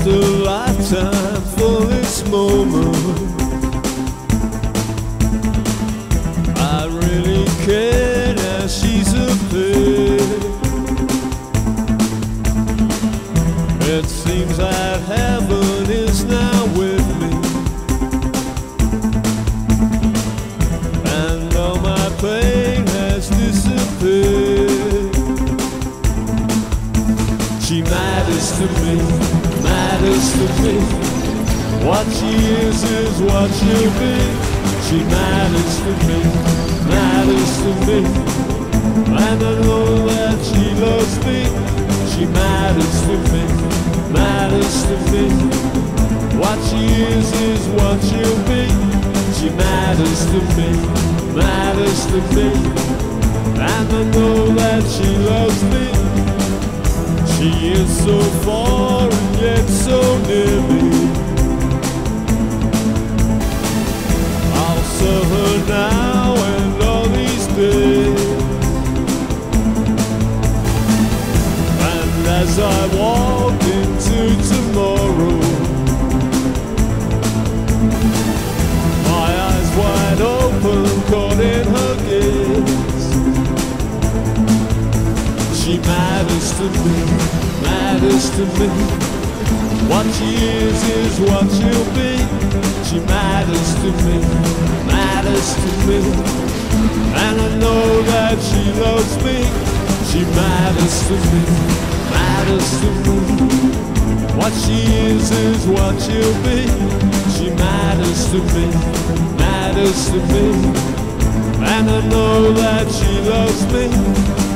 I've lived a lifetime for this moment. Matters to me, matters to me. What she is is what she'll be. She matters to me, matters to me. And I know that she loves me. She matters to me, matters to me. What she is is what she'll be. She matters to me, matters to me. And I know that she loves me. She so far and yet so near me. I'll serve her now and all these days. And as I walk into tomorrow, my eyes wide open, caught in her gaze. She matters to me, matters to me. What she is is what she'll be. She matters to me, matters to me. And I know that she loves me. She matters to me, matters to me. What she is is what she'll be. She matters to me, matters to me. And I know that she loves me.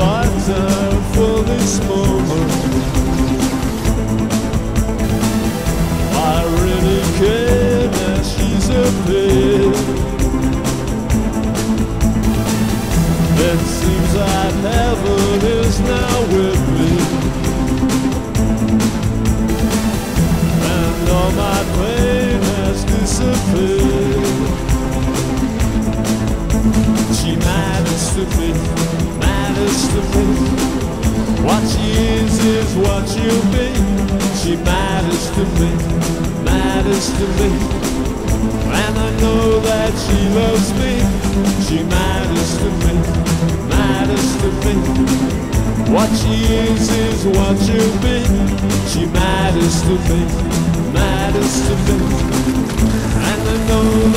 Lifetime for this moment. I really care that she's a pair. She'll be. She matters to me, matters to me. And I know that she loves me. She matters to me, matters to me. What she is is what she'll be. She matters to me, matters to me. And I know